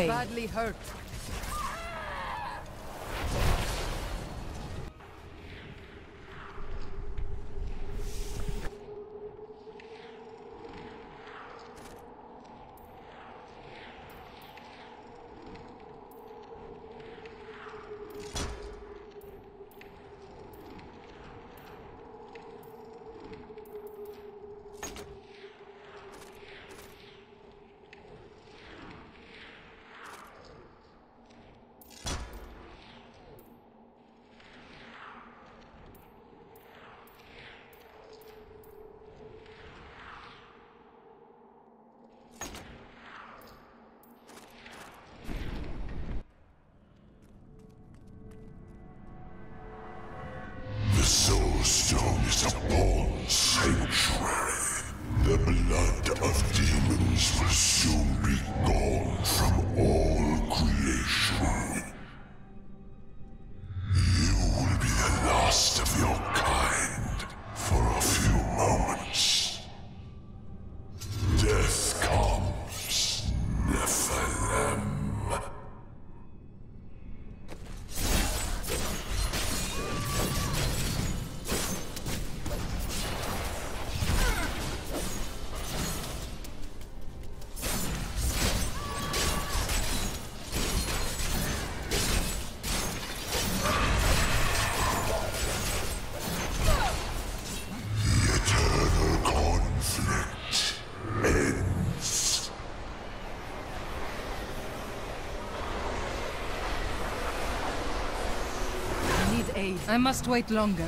way. Badly hurt. I must wait longer.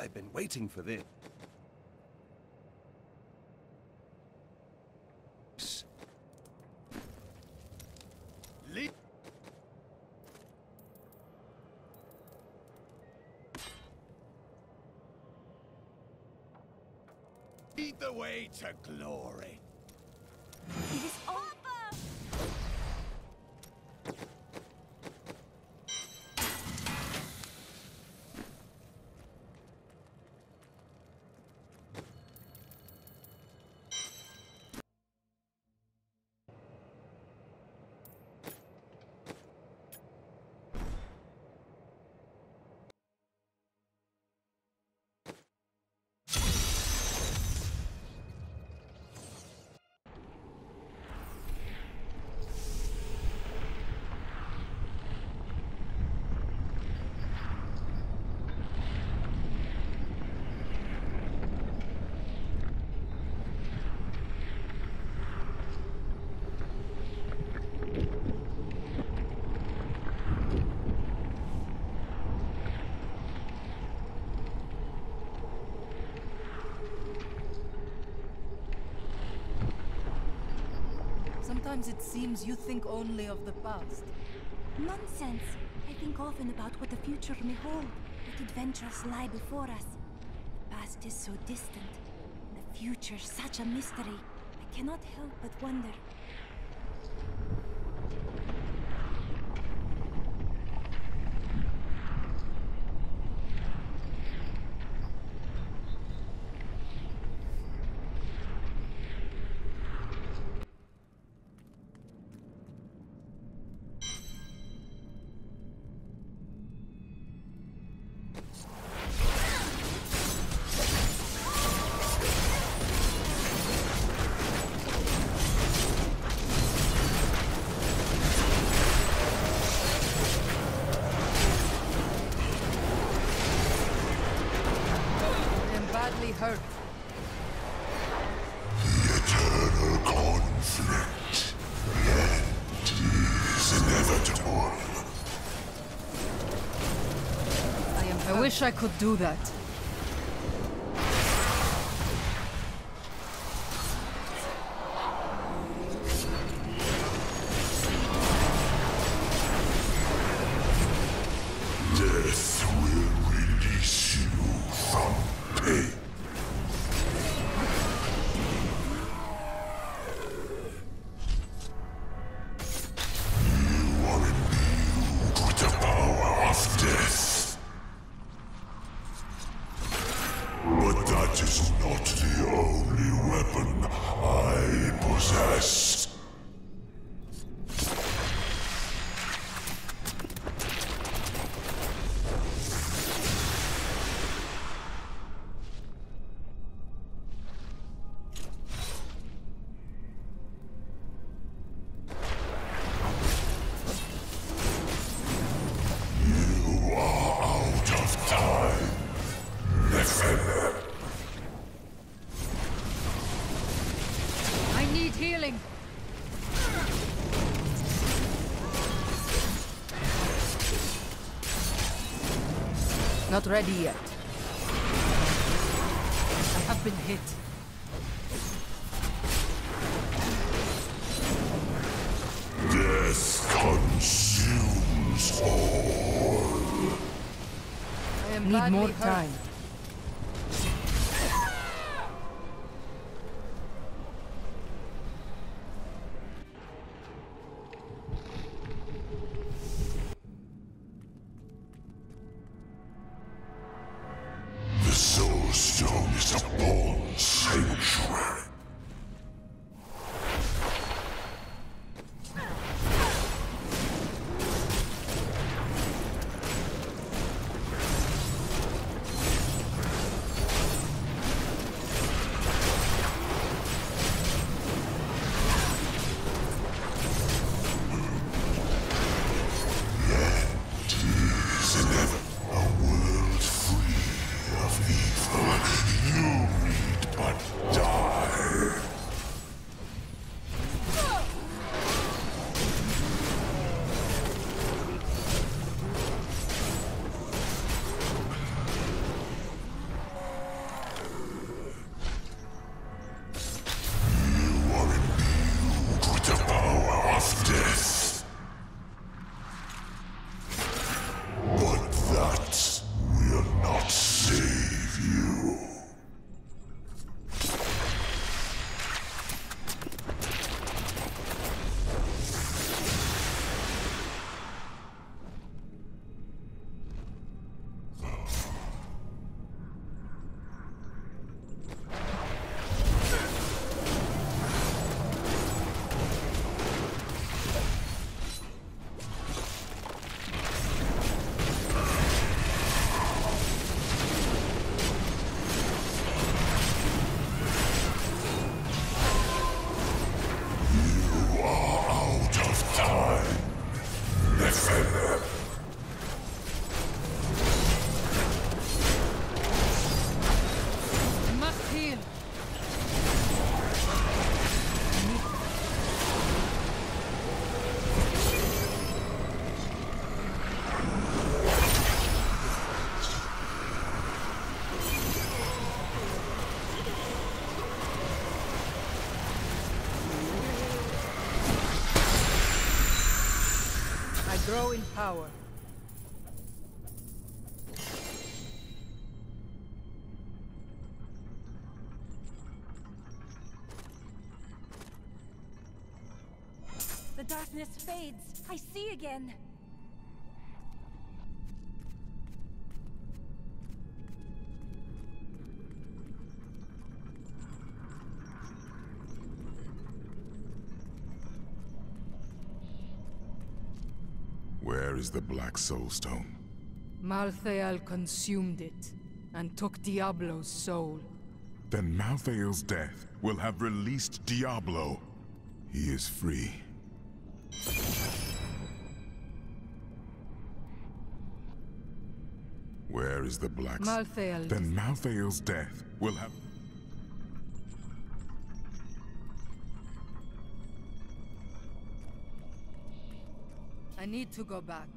I've been waiting for this. Lead the way to glory. It is over! Sometimes it seems you think only of the past. Nonsense! I think often about what the future may hold, what adventures lie before us. The past is so distant, the future such a mystery. I cannot help but wonder. Wish I could do that. Not ready yet. I have been hit. Death consumes all. I am Need more hurt. time. Grow in power. The darkness fades. I see again. Where is the Black Soul Stone? Malthael consumed it and took Diablo's soul. Then Malthael's death will have released Diablo. He is free. Where is the Black Soul? Malthael. Then Malthael's death will have... I need to go back.